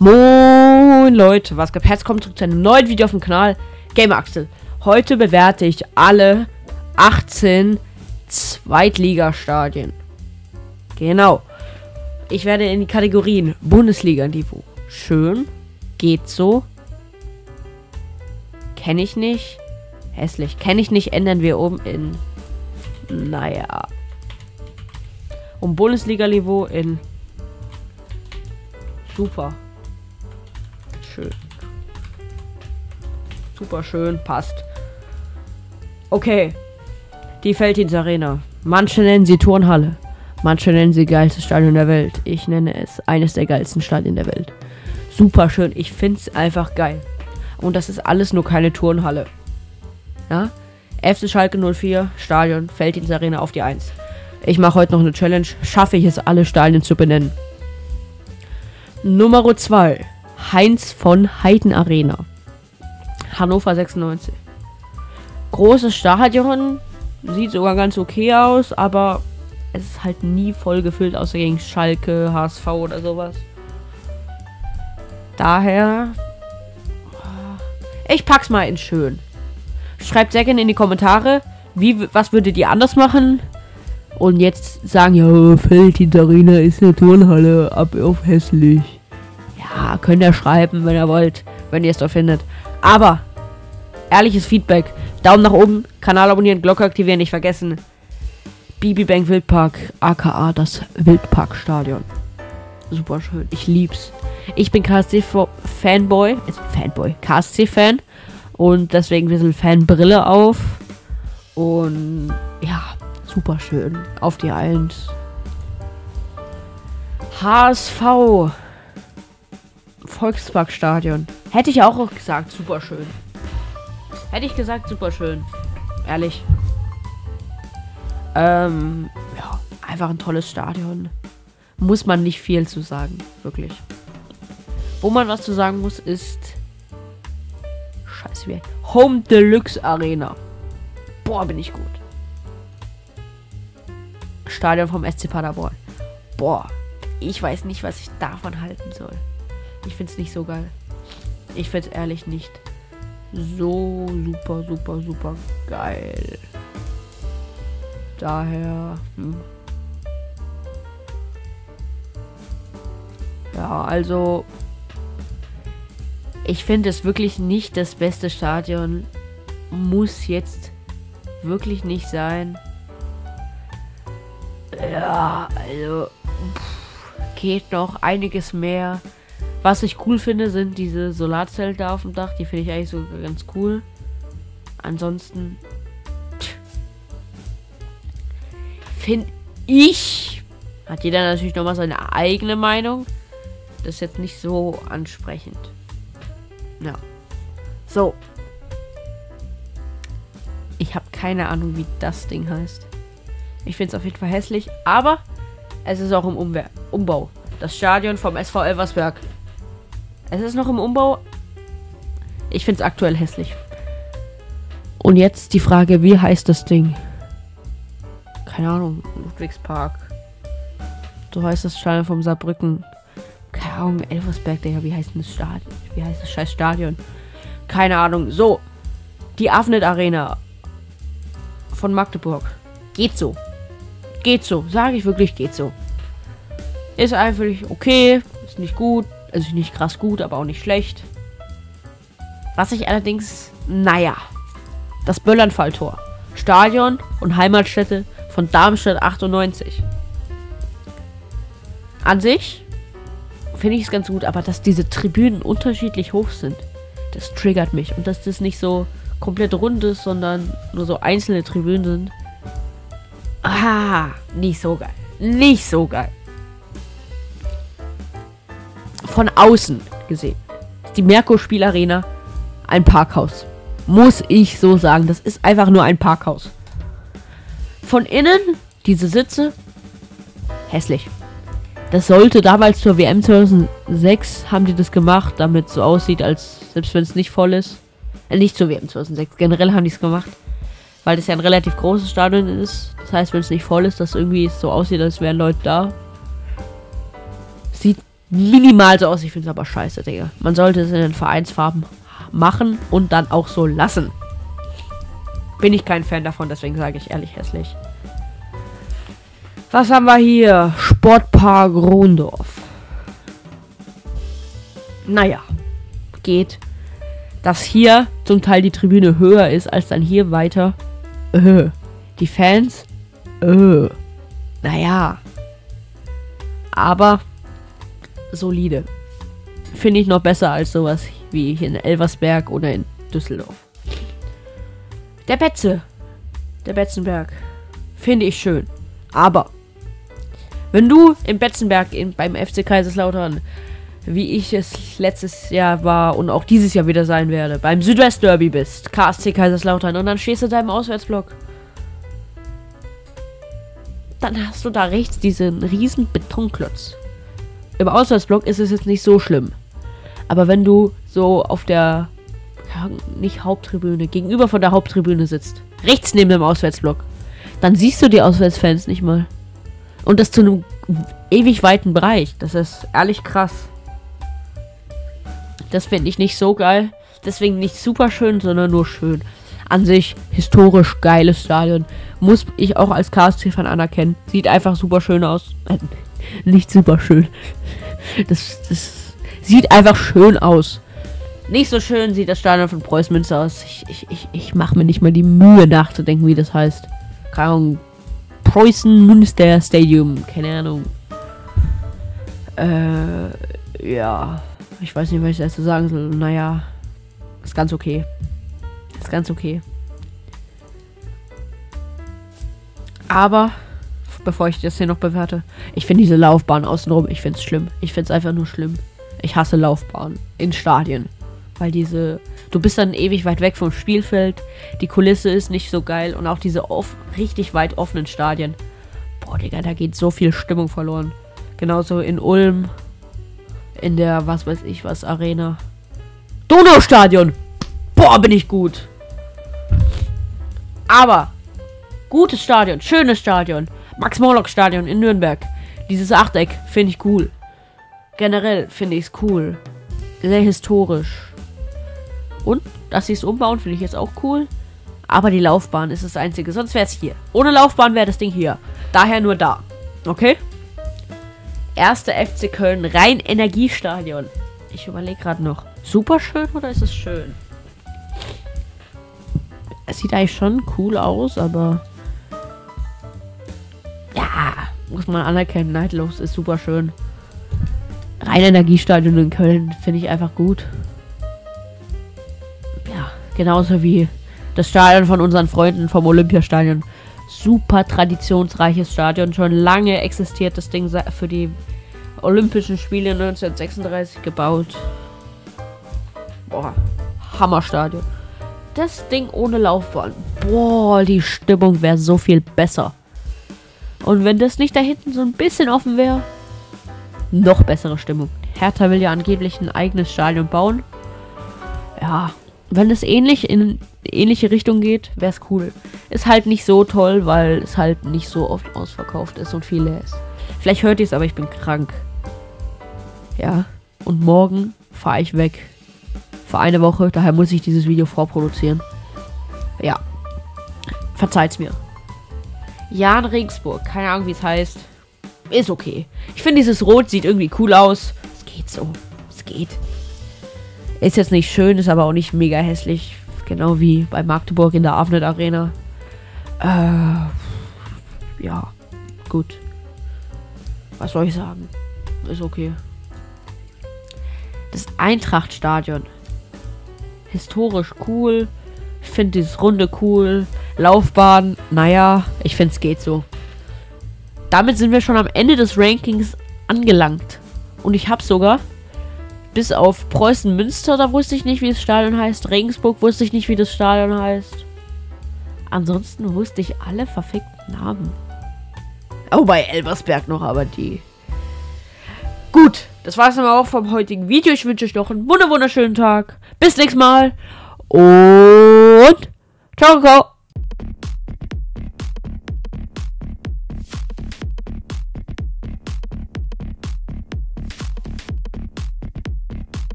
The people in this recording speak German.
Moin Leute, was geht? Herzlich willkommen zurück zu einem neuen Video auf dem Kanal Game Axel. Heute bewerte ich alle 18 Zweitligastadien. Genau. Ich werde in die Kategorien Bundesliga-Niveau. Schön. Geht so. Kenne ich nicht. Hässlich. Kenne ich nicht. Ändern wir um in. Naja. Um Bundesliga-Niveau in. Super Super schön, passt. Okay. Die Feldins Arena. Manche nennen sie Turnhalle. Manche nennen sie geilstes Stadion der Welt. Ich nenne es eines der geilsten Stadien der Welt. Super schön. Ich finde es einfach geil. Und das ist alles nur keine Turnhalle. Ja? FC Schalke 04, Stadion, Feldins Arena auf die 1. Ich mache heute noch eine Challenge. Schaffe ich es, alle Stadien zu benennen. Nummer 2. Heinz von Heiden Arena. Hannover 96. Großes Stadion. Sieht sogar ganz okay aus, aber es ist halt nie voll gefüllt, außer gegen Schalke, HSV oder sowas. Daher. Ich pack's mal in schön. Schreibt sehr gerne in die Kommentare, wie, was würdet ihr anders machen? Und jetzt sagen, ja, Feld Arena ist eine Turnhalle, ab auf hässlich könnt ihr schreiben, wenn ihr wollt, wenn ihr es da findet. Aber ehrliches Feedback, Daumen nach oben, Kanal abonnieren, Glocke aktivieren, nicht vergessen. Bibi Bank Wildpark, aka das Wildparkstadion. Super schön, ich lieb's. Ich bin KSC Fanboy, ist Fanboy, KSC Fan und deswegen wir sind Fanbrille auf und ja, super schön auf die Eins. HSV Volksparkstadion. Hätte ich auch gesagt, super schön. Hätte ich gesagt, super schön. Ehrlich. Ähm, ja, einfach ein tolles Stadion. Muss man nicht viel zu sagen, wirklich. Wo man was zu sagen muss, ist. Scheiße, wie. Home Deluxe Arena. Boah, bin ich gut. Stadion vom SC Paderborn. Boah, ich weiß nicht, was ich davon halten soll. Ich finde es nicht so geil. Ich finde es ehrlich nicht so super, super, super geil. Daher. Hm. Ja, also. Ich finde es wirklich nicht das beste Stadion. Muss jetzt wirklich nicht sein. Ja, also. Pff, geht noch einiges mehr. Was ich cool finde, sind diese Solarzelte auf dem Dach. Die finde ich eigentlich so ganz cool. Ansonsten finde ich, hat jeder natürlich nochmal seine eigene Meinung. Das ist jetzt nicht so ansprechend. Ja. So. Ich habe keine Ahnung, wie das Ding heißt. Ich finde es auf jeden Fall hässlich, aber es ist auch im Umbau. Das Stadion vom SV Elversberg. Es ist noch im Umbau. Ich finde es aktuell hässlich. Und jetzt die Frage, wie heißt das Ding? Keine Ahnung, Ludwigspark. So heißt das Stadion vom Saarbrücken. Keine Ahnung, Elversberg, Digga, wie heißt denn das Stadion? Wie heißt das scheiß Stadion? Keine Ahnung. So, die Afnet Arena von Magdeburg. Geht so. Geht so. Sage ich wirklich, geht so. Ist einfach okay. Ist nicht gut. Also nicht krass gut, aber auch nicht schlecht. Was ich allerdings, naja, das Böllernfalltor. Stadion und Heimatstätte von Darmstadt 98. An sich finde ich es ganz gut, aber dass diese Tribünen unterschiedlich hoch sind, das triggert mich. Und dass das nicht so komplett rund ist, sondern nur so einzelne Tribünen sind. Ah, nicht so geil. Nicht so geil von außen gesehen ist die Merkur Spielarena ein Parkhaus. Muss ich so sagen. Das ist einfach nur ein Parkhaus. Von innen, diese Sitze, hässlich. Das sollte damals zur WM 2006 haben die das gemacht, damit es so aussieht, als selbst wenn es nicht voll ist. Äh, nicht zur WM 2006. Generell haben die es gemacht, weil das ja ein relativ großes Stadion ist. Das heißt, wenn es nicht voll ist, dass irgendwie so aussieht, als wären Leute da. Minimal so aus. Ich finde es aber scheiße, Digga. Man sollte es in den Vereinsfarben machen und dann auch so lassen. Bin ich kein Fan davon, deswegen sage ich ehrlich hässlich. Was haben wir hier? Sportpark Rondorf. Naja, geht. Dass hier zum Teil die Tribüne höher ist als dann hier weiter. Äh. Die Fans. Äh. Naja. Aber solide. Finde ich noch besser als sowas wie hier in Elversberg oder in Düsseldorf. Der Betze. Der Betzenberg. Finde ich schön. Aber wenn du im Betzenberg in, beim FC Kaiserslautern, wie ich es letztes Jahr war und auch dieses Jahr wieder sein werde, beim Südwest-Derby bist, KSC Kaiserslautern, und dann stehst du da im Auswärtsblock, dann hast du da rechts diesen riesen Betonklotz. Im Auswärtsblock ist es jetzt nicht so schlimm. Aber wenn du so auf der, nicht Haupttribüne, gegenüber von der Haupttribüne sitzt, rechts neben dem Auswärtsblock, dann siehst du die Auswärtsfans nicht mal. Und das zu einem ewig weiten Bereich. Das ist ehrlich krass. Das finde ich nicht so geil. Deswegen nicht super schön, sondern nur schön. An sich historisch geiles Stadion. Muss ich auch als KSC-Fan anerkennen. Sieht einfach super schön aus. Nicht super schön. Das, das sieht einfach schön aus. Nicht so schön sieht das Stadion von Preuß Münster aus. Ich, ich, ich, ich mache mir nicht mal die Mühe nachzudenken, wie das heißt. Keine Ahnung. Preußen Münster Stadium. Keine Ahnung. Äh, ja. Ich weiß nicht, was ich dazu sagen soll. Naja. Ist ganz okay. Ist ganz okay. Aber, bevor ich das hier noch bewerte, ich finde diese Laufbahn außenrum, ich finde es schlimm. Ich finde es einfach nur schlimm. Ich hasse Laufbahnen in Stadien. Weil diese, du bist dann ewig weit weg vom Spielfeld, die Kulisse ist nicht so geil und auch diese off, richtig weit offenen Stadien. Boah, Digga, da geht so viel Stimmung verloren. Genauso in Ulm, in der, was weiß ich was, Arena. Donaustadion! Boah, bin ich gut. Aber, gutes Stadion, schönes Stadion. Max-Morlock-Stadion in Nürnberg. Dieses Achteck finde ich cool. Generell finde ich es cool. Sehr historisch. Und, dass sie es umbauen, finde ich jetzt auch cool. Aber die Laufbahn ist das einzige. Sonst wäre es hier. Ohne Laufbahn wäre das Ding hier. Daher nur da. Okay? Erste FC Köln rein Energiestadion. Ich überlege gerade noch. Super schön oder ist es schön? Es sieht eigentlich schon cool aus, aber. Muss man anerkennen. Neidlos ist super schön. Rein Energiestadion in Köln finde ich einfach gut. Genauso wie das Stadion von unseren Freunden vom Olympiastadion. Super traditionsreiches Stadion. Schon lange existiert das Ding für die Olympischen Spiele 1936 gebaut. Boah, Hammerstadion. Das Ding ohne Laufbahn. Boah, die Stimmung wäre so viel besser. Und wenn das nicht da hinten so ein bisschen offen wäre, noch bessere Stimmung. Hertha will ja angeblich ein eigenes Stadion bauen. Ja, wenn es ähnlich in ähnliche Richtung geht, wäre es cool. Ist halt nicht so toll, weil es halt nicht so oft ausverkauft ist und viel leer ist. Vielleicht hört ihr es, aber ich bin krank. Ja. Und morgen fahre ich weg. Für eine Woche. Daher muss ich dieses Video vorproduzieren. Ja. Verzeiht's mir. Jan Regensburg. Keine Ahnung, wie es heißt. Ist okay. Ich finde, dieses Rot sieht irgendwie cool aus. Es geht so. Es geht. Ist jetzt nicht schön, ist aber auch nicht mega hässlich. Genau wie bei Magdeburg in der Avnet Arena. Äh, ja, gut. Was soll ich sagen? Ist okay. Das Eintrachtstadion. Historisch cool. Ich finde dieses Runde cool. Laufbahn, naja, ich finde es geht so. Damit sind wir schon am Ende des Rankings angelangt. Und ich habe sogar bis auf Preußen Münster, da wusste ich nicht, wie das Stadion heißt. Regensburg wusste ich nicht, wie das Stadion heißt. Ansonsten wusste ich alle verfickten Namen. Oh, bei Elversberg noch, aber die. Gut, das war es dann auch vom heutigen Video. Ich wünsche euch noch einen wunderschönen Tag. Bis nächstes Mal. 哦，张口。